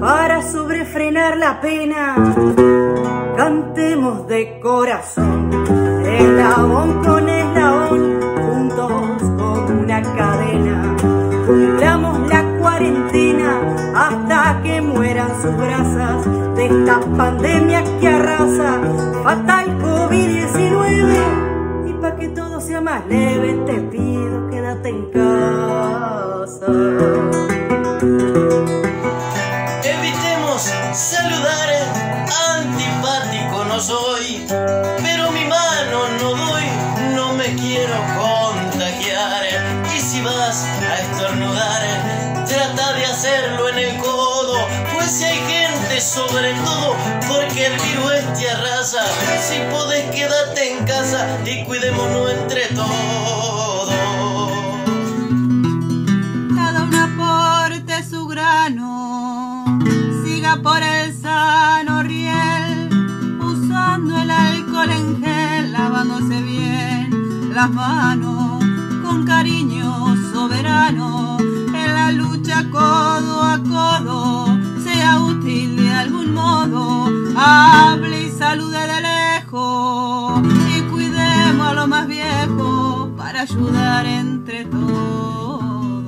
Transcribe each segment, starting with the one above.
Para sobrefrenar la pena, cantemos de corazón, eslabón con eslabón, juntos como una cadena. Cumplamos la cuarentena hasta que mueran sus brasas de esta pandemia que arrasa, fatal COVID-19. Para que todo sea más leve, te pido quédate en casa. soy, pero mi mano no doy, no me quiero contagiar. Y si vas a estornudar, trata de hacerlo en el codo, pues si hay sobre todo, porque el virus te arrasa. Si podés, quédate en casa y cuidémonos entre todos. Cada uno aporte su grano, siga por el sano en gel, lavándose bien las manos, y cuidemos a lo más viejo para ayudar entre todos.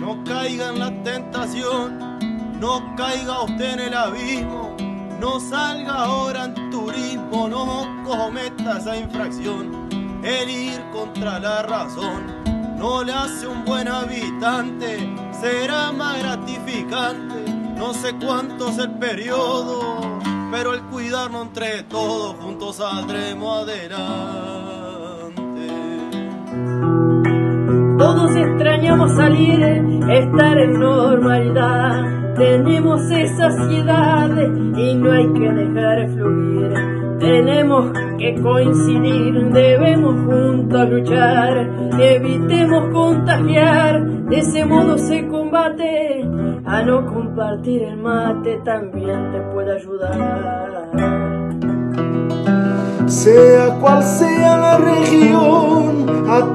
No caiga en la tentación, no caiga usted en el abismo no salga ahora en turismo, no cometa esa infracción. El ir contra la razón no le hace un buen habitante, será más gratificante. No sé cuánto es el periodo, pero el entre todos juntos saldremos adelante. Todos extrañamos salir, estar en normalidad tenemos esa ansiedad y no hay que dejar fluir. Tenemos que coincidir, debemos juntos luchar, evitemos contagiar, de ese modo se combate. A no compartir el mate también te puede ayudar. Sea cual sea la región,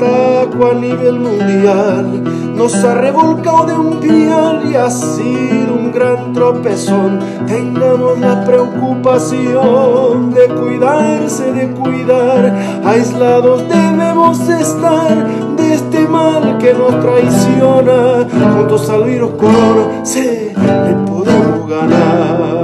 a nivel mundial nos ha revolcado de un pial y ha sido un gran tropezón. Tengamos la preocupación de cuidarse, de cuidar. Aislados debemos estar de este mal que nos traiciona. Juntos al virus corona se le podemos ganar.